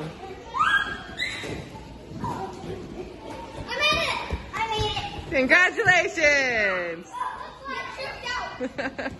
I made it! I made it! Congratulations. Oh,